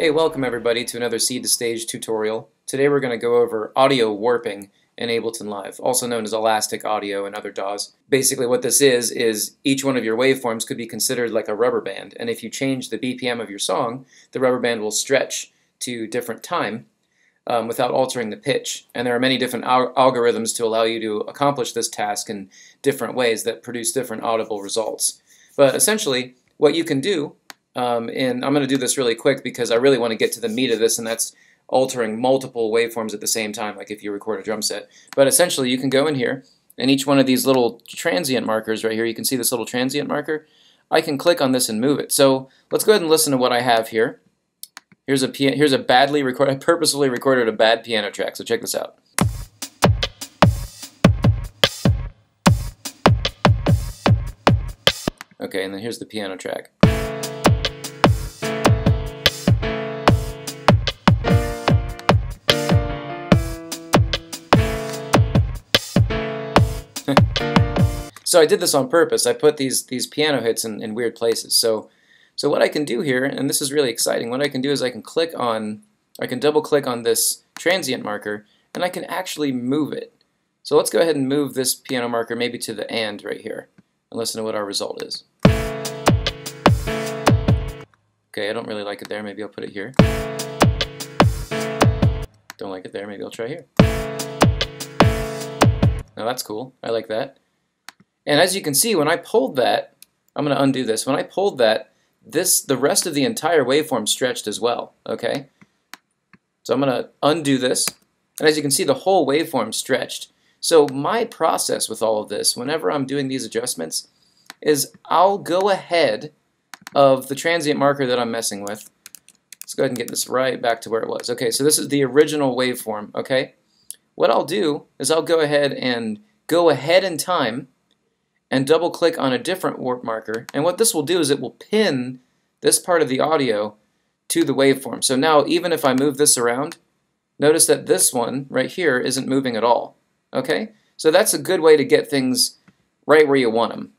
Hey, welcome everybody to another Seed to Stage tutorial. Today we're going to go over audio warping in Ableton Live, also known as elastic audio and other DAWs. Basically what this is, is each one of your waveforms could be considered like a rubber band, and if you change the BPM of your song, the rubber band will stretch to different time um, without altering the pitch. And there are many different al algorithms to allow you to accomplish this task in different ways that produce different audible results. But essentially, what you can do, um, and I'm going to do this really quick because I really want to get to the meat of this, and that's altering multiple waveforms at the same time, like if you record a drum set. But essentially, you can go in here, and each one of these little transient markers right here, you can see this little transient marker, I can click on this and move it. So let's go ahead and listen to what I have here. Here's a here's a badly recorded. I purposefully recorded a bad piano track. So check this out. Okay, and then here's the piano track. so I did this on purpose. I put these these piano hits in, in weird places. So so what I can do here, and this is really exciting, what I can do is I can click on, I can double click on this transient marker, and I can actually move it. So let's go ahead and move this piano marker maybe to the and right here, and listen to what our result is. Okay, I don't really like it there, maybe I'll put it here. Don't like it there, maybe I'll try here. Now that's cool, I like that. And as you can see, when I pulled that, I'm going to undo this, when I pulled that, this the rest of the entire waveform stretched as well, okay? So I'm going to undo this, and as you can see, the whole waveform stretched. So my process with all of this, whenever I'm doing these adjustments, is I'll go ahead of the transient marker that I'm messing with. Let's go ahead and get this right back to where it was. Okay, so this is the original waveform, okay? What I'll do is I'll go ahead and go ahead in time and double click on a different warp marker. And what this will do is it will pin this part of the audio to the waveform. So now even if I move this around, notice that this one right here isn't moving at all. Okay? So that's a good way to get things right where you want them.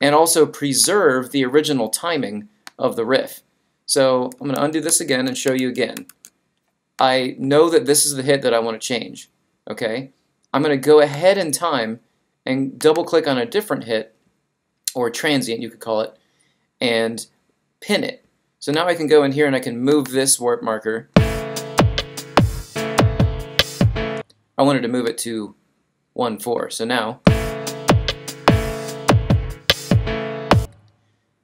And also preserve the original timing of the riff. So I'm going to undo this again and show you again. I know that this is the hit that I want to change. Okay? I'm going to go ahead in time and double click on a different hit, or transient you could call it, and pin it. So now I can go in here and I can move this warp marker. I wanted to move it to 1, 4. So now,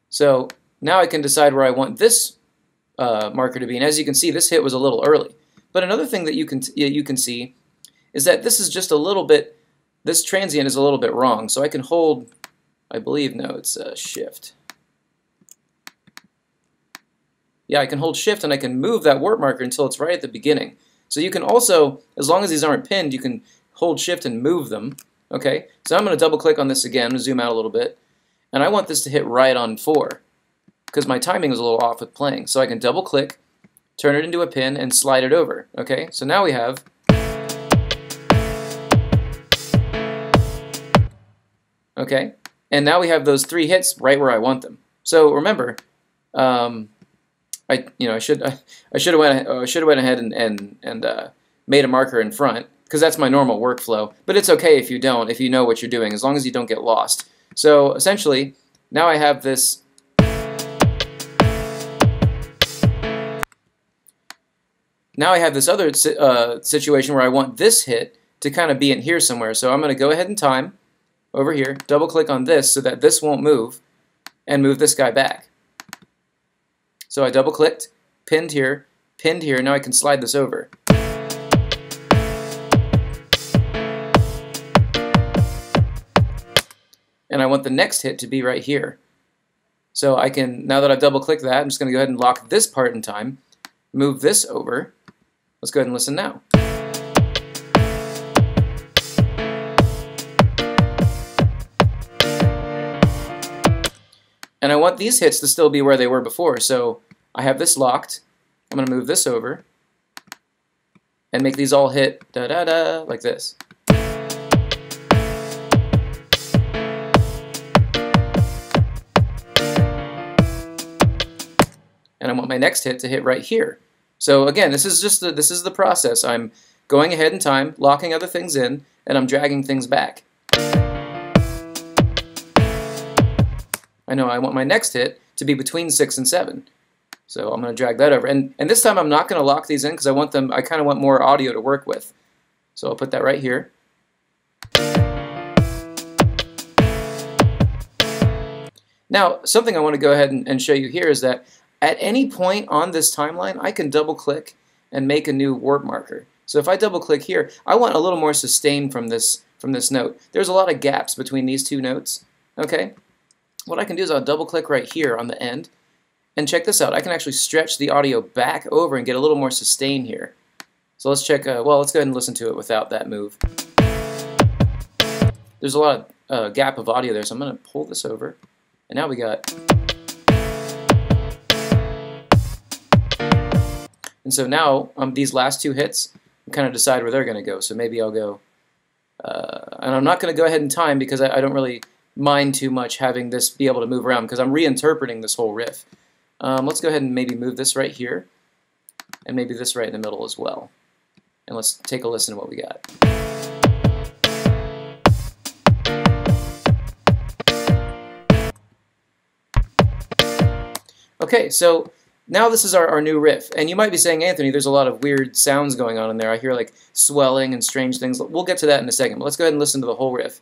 so now I can decide where I want this uh, marker to be. And as you can see, this hit was a little early. But another thing that you can you can see is that this is just a little bit this transient is a little bit wrong, so I can hold, I believe, no, it's uh, shift. Yeah, I can hold shift and I can move that warp marker until it's right at the beginning. So you can also, as long as these aren't pinned, you can hold shift and move them. Okay, so I'm going to double click on this again, zoom out a little bit, and I want this to hit right on 4 because my timing is a little off with playing. So I can double click, turn it into a pin, and slide it over. Okay, so now we have Okay, and now we have those three hits right where I want them. So remember, um, I you know I should I, I should have went I should have went ahead and and and uh, made a marker in front because that's my normal workflow. But it's okay if you don't if you know what you're doing as long as you don't get lost. So essentially, now I have this. Now I have this other uh, situation where I want this hit to kind of be in here somewhere. So I'm going to go ahead and time over here, double click on this so that this won't move, and move this guy back. So I double clicked, pinned here, pinned here, now I can slide this over. And I want the next hit to be right here. So I can, now that I've double clicked that, I'm just going to go ahead and lock this part in time, move this over. Let's go ahead and listen now. And I want these hits to still be where they were before. So I have this locked. I'm going to move this over and make these all hit da da da like this. And I want my next hit to hit right here. So again, this is just the, this is the process. I'm going ahead in time, locking other things in, and I'm dragging things back. I know I want my next hit to be between 6 and 7. So I'm going to drag that over. And, and this time I'm not going to lock these in because I want them, I kind of want more audio to work with. So I'll put that right here. Now, something I want to go ahead and, and show you here is that at any point on this timeline, I can double click and make a new warp marker. So if I double click here, I want a little more sustain from this from this note. There's a lot of gaps between these two notes. Okay, what I can do is I'll double click right here on the end and check this out. I can actually stretch the audio back over and get a little more sustain here. So let's check, uh, well, let's go ahead and listen to it without that move. There's a lot of uh, gap of audio there, so I'm going to pull this over. And now we got... And so now, um, these last two hits, kind of decide where they're going to go. So maybe I'll go, uh, and I'm not going to go ahead in time because I, I, don't really mind too much having this be able to move around because I'm reinterpreting this whole riff. Um, let's go ahead and maybe move this right here and maybe this right in the middle as well. And let's take a listen to what we got. Okay, so now this is our, our new riff. And you might be saying, Anthony, there's a lot of weird sounds going on in there. I hear like swelling and strange things. We'll get to that in a second, but let's go ahead and listen to the whole riff.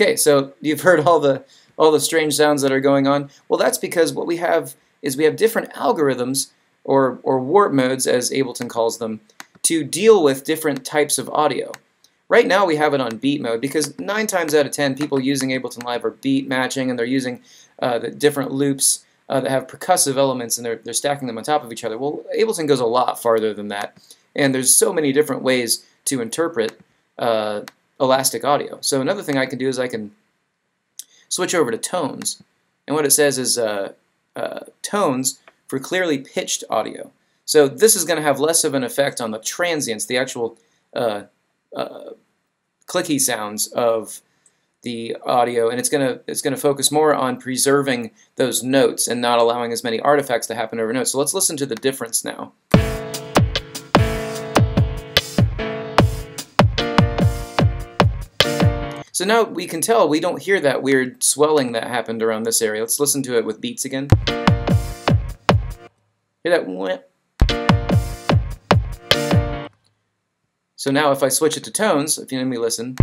Okay, so you've heard all the all the strange sounds that are going on. Well, that's because what we have is we have different algorithms or, or warp modes, as Ableton calls them, to deal with different types of audio. Right now we have it on beat mode because 9 times out of 10 people using Ableton Live are beat matching and they're using uh, the different loops uh, that have percussive elements and they're, they're stacking them on top of each other. Well, Ableton goes a lot farther than that and there's so many different ways to interpret uh, elastic audio. So another thing I can do is I can switch over to tones and what it says is uh, uh, tones for clearly pitched audio. So this is going to have less of an effect on the transients, the actual uh, uh, clicky sounds of the audio, and it's going to it's going to focus more on preserving those notes and not allowing as many artifacts to happen over notes. So let's listen to the difference now. So now we can tell we don't hear that weird swelling that happened around this area. Let's listen to it with beats again. Hear that? So now if I switch it to tones, if you let me listen.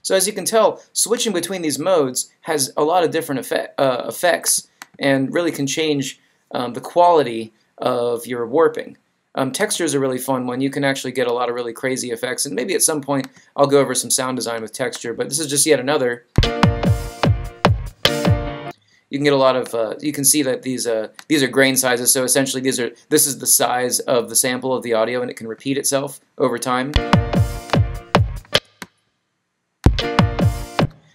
So as you can tell, switching between these modes has a lot of different effect, uh, effects and really can change um, the quality of your warping. Um, texture is a really fun one. You can actually get a lot of really crazy effects, and maybe at some point I'll go over some sound design with texture, but this is just yet another you can get a lot of, uh, you can see that these uh, these are grain sizes, so essentially these are this is the size of the sample of the audio and it can repeat itself over time.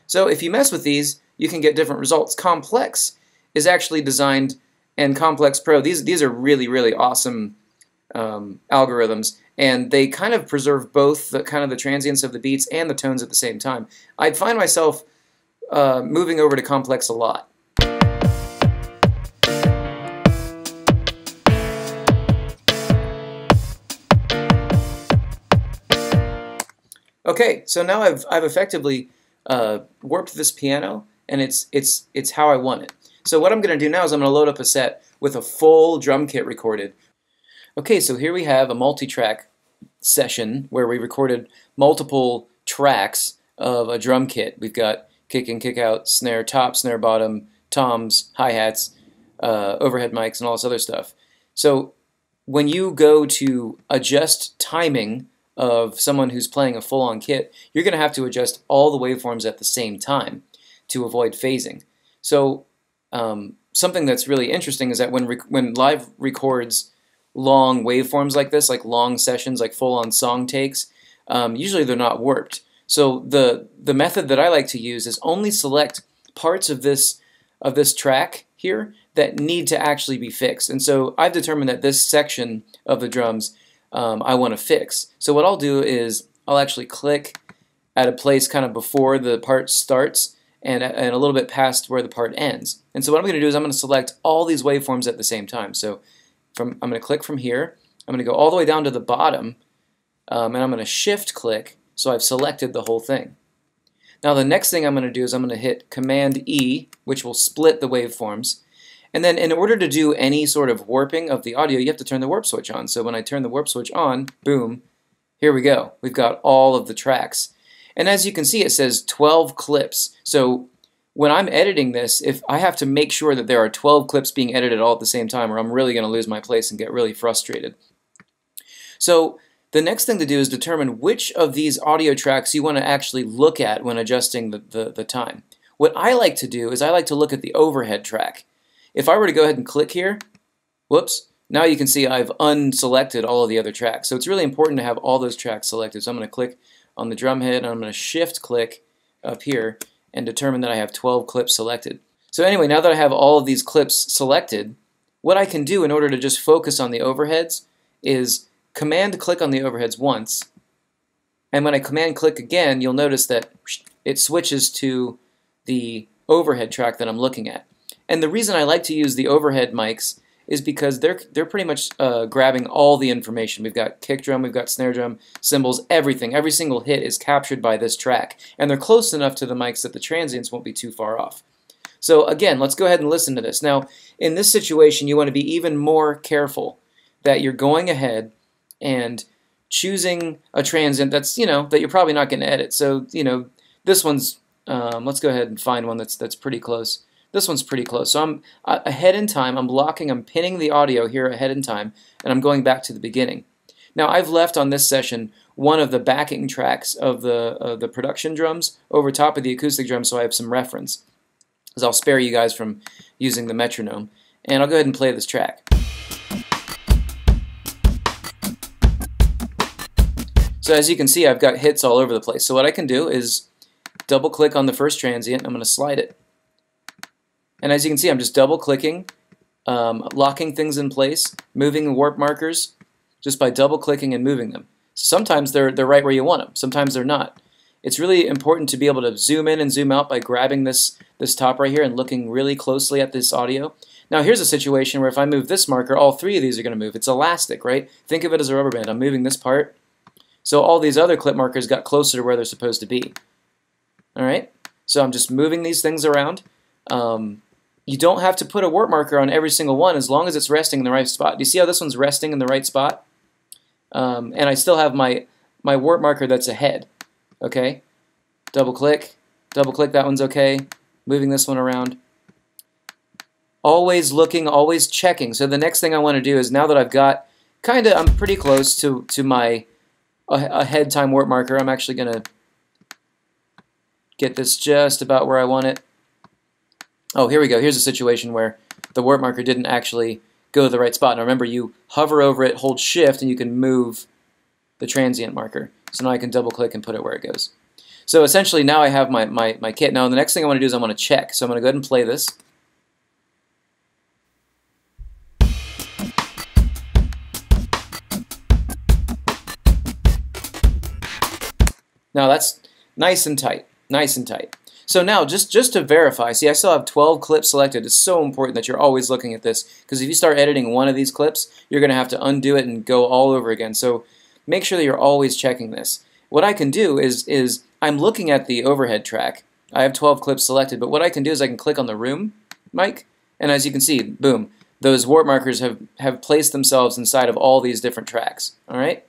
So if you mess with these, you can get different results. Complex is actually designed, and Complex Pro, these, these are really, really awesome um, algorithms, and they kind of preserve both the kind of the transients of the beats and the tones at the same time. I find myself uh, moving over to Complex a lot. Okay, so now I've, I've effectively uh, warped this piano, and it's, it's, it's how I want it. So what I'm going to do now is I'm going to load up a set with a full drum kit recorded. Okay, so here we have a multi-track session where we recorded multiple tracks of a drum kit. We've got kick in, kick out, snare top, snare bottom, toms, hi-hats, uh, overhead mics, and all this other stuff. So when you go to adjust timing of someone who's playing a full-on kit, you're going to have to adjust all the waveforms at the same time to avoid phasing. So um, something that's really interesting is that when when live records long waveforms like this, like long sessions, like full-on song takes, um, usually they're not warped. So the the method that I like to use is only select parts of this of this track here that need to actually be fixed. And so I've determined that this section of the drums um, I want to fix. So what I'll do is I'll actually click at a place kind of before the part starts and, and a little bit past where the part ends. And so what I'm going to do is I'm going to select all these waveforms at the same time. So from I'm going to click from here. I'm going to go all the way down to the bottom um, and I'm going to shift click so I've selected the whole thing. Now the next thing I'm going to do is I'm going to hit Command E, which will split the waveforms. And then in order to do any sort of warping of the audio, you have to turn the warp switch on. So when I turn the warp switch on, boom, here we go. We've got all of the tracks. And as you can see, it says 12 clips. So when I'm editing this, if I have to make sure that there are 12 clips being edited all at the same time, or I'm really going to lose my place and get really frustrated. So the next thing to do is determine which of these audio tracks you want to actually look at when adjusting the, the, the time. What I like to do is I like to look at the overhead track. If I were to go ahead and click here, whoops, now you can see I've unselected all of the other tracks. So it's really important to have all those tracks selected. So I'm going to click on the drum head and I'm going to shift click up here and determine that I have 12 clips selected. So anyway, now that I have all of these clips selected, what I can do in order to just focus on the overheads is command click on the overheads once, and when I command click again, you'll notice that it switches to the overhead track that I'm looking at. And the reason I like to use the overhead mics is because they're they're pretty much uh, grabbing all the information. We've got kick drum, we've got snare drum, cymbals, everything. Every single hit is captured by this track, and they're close enough to the mics that the transients won't be too far off. So again, let's go ahead and listen to this. Now, in this situation, you want to be even more careful that you're going ahead and choosing a transient that's you know that you're probably not going to edit. So you know this one's. Um, let's go ahead and find one that's that's pretty close. This one's pretty close. So I'm ahead in time. I'm blocking, I'm pinning the audio here ahead in time, and I'm going back to the beginning. Now I've left on this session one of the backing tracks of the, uh, the production drums over top of the acoustic drum so I have some reference. Because I'll spare you guys from using the metronome. And I'll go ahead and play this track. So as you can see, I've got hits all over the place. So what I can do is double click on the first transient. I'm going to slide it. And as you can see, I'm just double clicking, um, locking things in place, moving warp markers just by double clicking and moving them. So sometimes they're, they're right where you want them, sometimes they're not. It's really important to be able to zoom in and zoom out by grabbing this, this top right here and looking really closely at this audio. Now here's a situation where if I move this marker, all three of these are going to move. It's elastic, right? Think of it as a rubber band. I'm moving this part, so all these other clip markers got closer to where they're supposed to be. All right, so I'm just moving these things around. Um, you don't have to put a warp marker on every single one as long as it's resting in the right spot. Do you see how this one's resting in the right spot? Um, and I still have my, my warp marker that's ahead. Okay, double click, double click, that one's okay. Moving this one around. Always looking, always checking. So the next thing I want to do is now that I've got kind of, I'm pretty close to, to my ahead time warp marker, I'm actually going to get this just about where I want it. Oh, here we go. Here's a situation where the warp marker didn't actually go to the right spot. Now remember, you hover over it, hold shift, and you can move the transient marker. So now I can double click and put it where it goes. So essentially now I have my, my, my kit. Now the next thing I want to do is I want to check. So I'm going to go ahead and play this. Now that's nice and tight, nice and tight. So now, just, just to verify, see I still have 12 clips selected. It's so important that you're always looking at this because if you start editing one of these clips, you're going to have to undo it and go all over again. So make sure that you're always checking this. What I can do is, is I'm looking at the overhead track. I have 12 clips selected, but what I can do is I can click on the room mic, and as you can see, boom, those warp markers have, have placed themselves inside of all these different tracks. All right.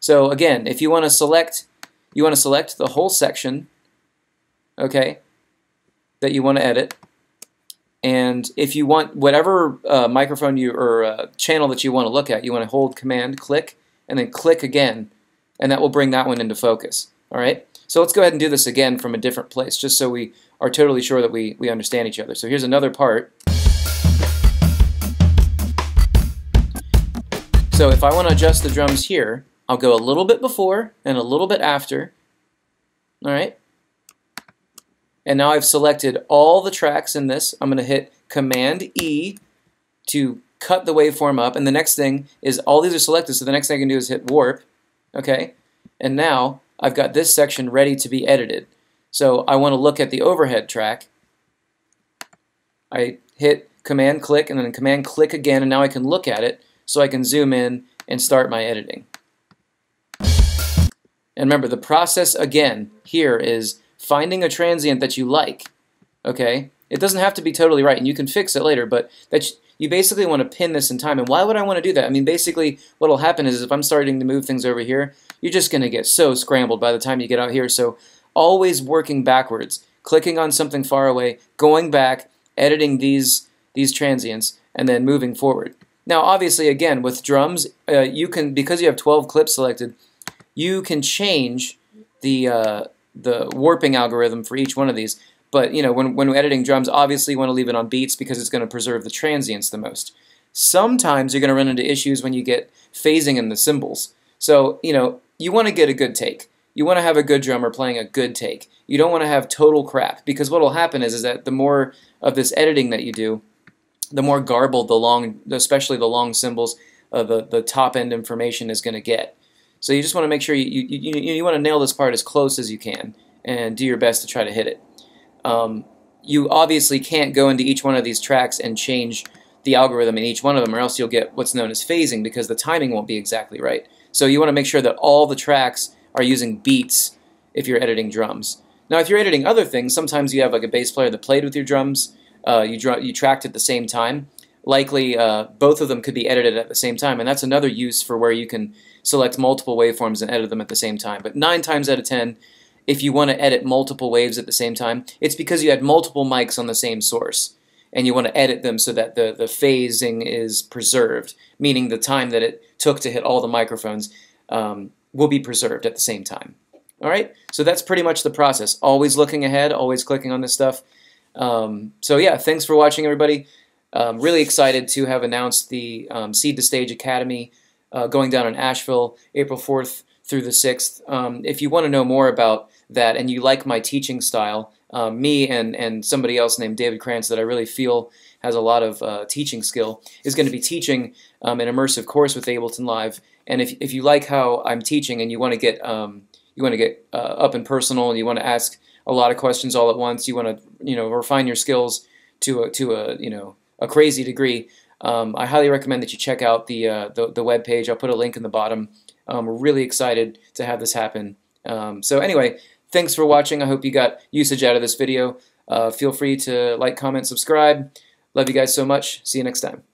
So again, if you want to select, you want to select the whole section okay, that you want to edit. And if you want whatever uh, microphone you or uh, channel that you want to look at, you want to hold Command, click, and then click again, and that will bring that one into focus. All right. So let's go ahead and do this again from a different place, just so we are totally sure that we we understand each other. So here's another part. So if I want to adjust the drums here, I'll go a little bit before and a little bit after. All right. And now I've selected all the tracks in this. I'm going to hit Command E to cut the waveform up, and the next thing is all these are selected, so the next thing I can do is hit warp, okay? And now I've got this section ready to be edited. So I want to look at the overhead track. I hit Command click and then Command click again, and now I can look at it so I can zoom in and start my editing. And remember, the process again here is finding a transient that you like. Okay, it doesn't have to be totally right, and you can fix it later. But that you basically want to pin this in time. And why would I want to do that? I mean, basically, what will happen is if I'm starting to move things over here, you're just going to get so scrambled by the time you get out here. So always working backwards, clicking on something far away, going back, editing these these transients, and then moving forward. Now, obviously, again, with drums, uh, you can because you have 12 clips selected, you can change the uh, the warping algorithm for each one of these. But you know, when when we're editing drums, obviously you want to leave it on beats because it's going to preserve the transients the most. Sometimes you're going to run into issues when you get phasing in the cymbals. So you know, you want to get a good take. You want to have a good drummer playing a good take. You don't want to have total crap because what will happen is is that the more of this editing that you do, the more garbled the long, especially the long cymbals, uh, the the top end information is going to get. So you just want to make sure you, you, you, you want to nail this part as close as you can and do your best to try to hit it. Um, you obviously can't go into each one of these tracks and change the algorithm in each one of them or else you'll get what's known as phasing because the timing won't be exactly right. So you want to make sure that all the tracks are using beats if you're editing drums. Now if you're editing other things, sometimes you have like a bass player that played with your drums, uh, you, you tracked at the same time likely uh, both of them could be edited at the same time, and that's another use for where you can select multiple waveforms and edit them at the same time. But nine times out of ten, if you want to edit multiple waves at the same time, it's because you had multiple mics on the same source, and you want to edit them so that the, the phasing is preserved, meaning the time that it took to hit all the microphones um, will be preserved at the same time. All right, so that's pretty much the process. Always looking ahead, always clicking on this stuff. Um, so yeah, thanks for watching, everybody. Um, really excited to have announced the um, Seed to Stage Academy uh, going down in Asheville April 4th through the 6th. Um, if you want to know more about that and you like my teaching style, um, me and, and somebody else named David Krantz that I really feel has a lot of uh, teaching skill is going to be teaching um, an immersive course with Ableton Live. And if, if you like how I'm teaching and you want to get um, you want to get uh, up and personal and you want to ask a lot of questions all at once, you want to you know refine your skills to a, to a you know a crazy degree, um, I highly recommend that you check out the, uh, the, the web page. I'll put a link in the bottom. Um, we're really excited to have this happen. Um, so anyway, thanks for watching. I hope you got usage out of this video. Uh, feel free to like, comment, subscribe. Love you guys so much. See you next time.